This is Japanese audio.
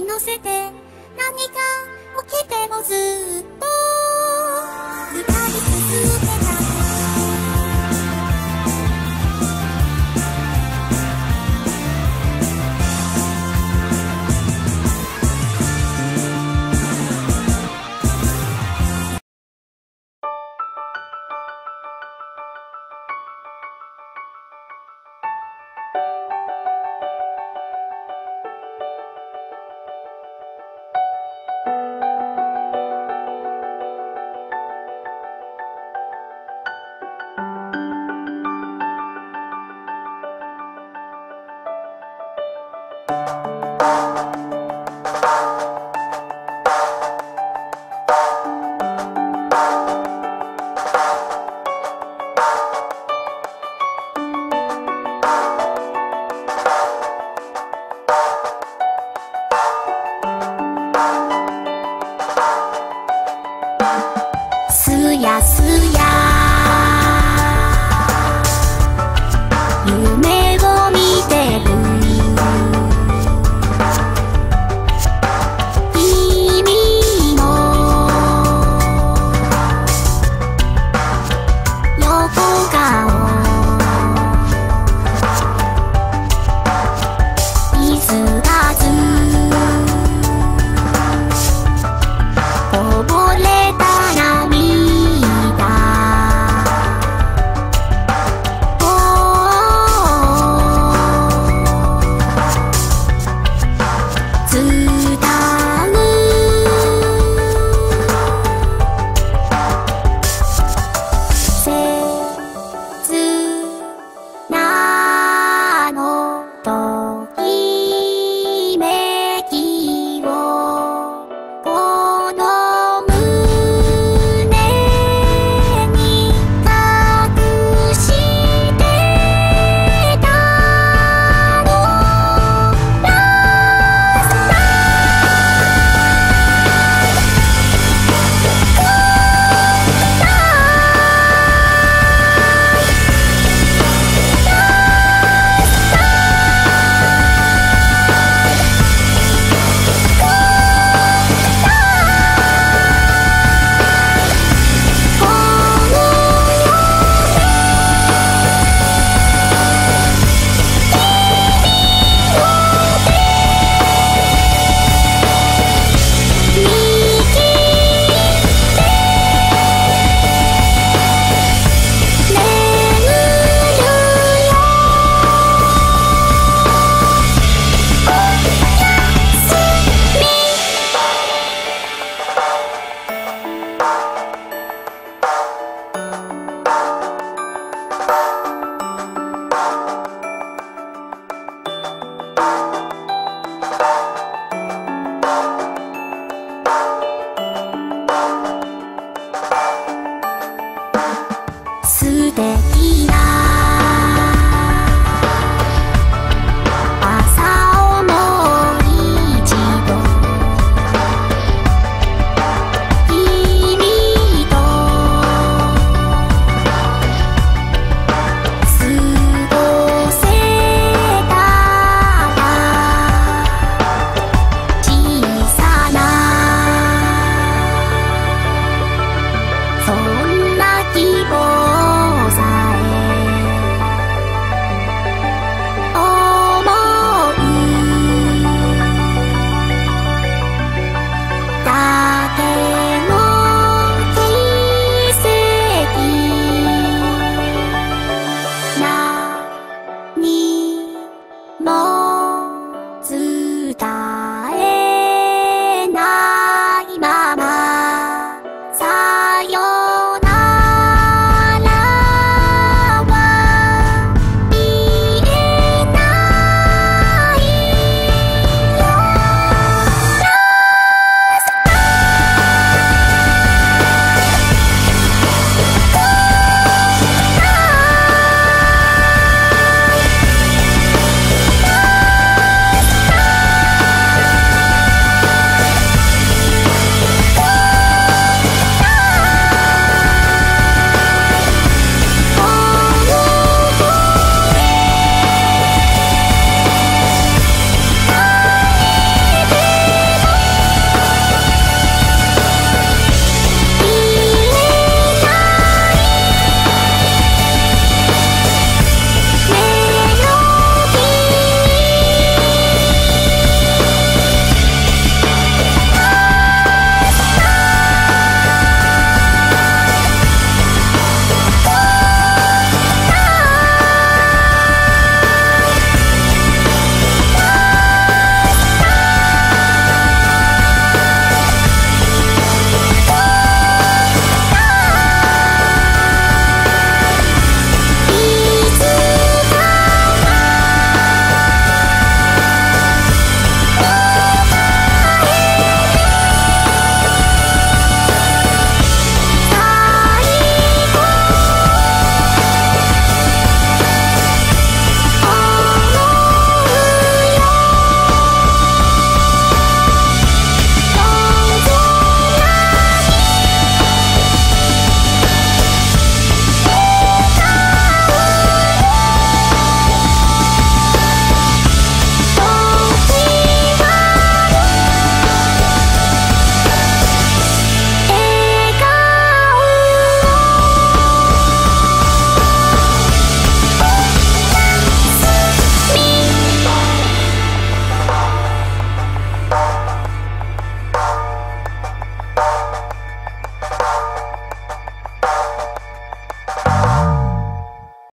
に乗せて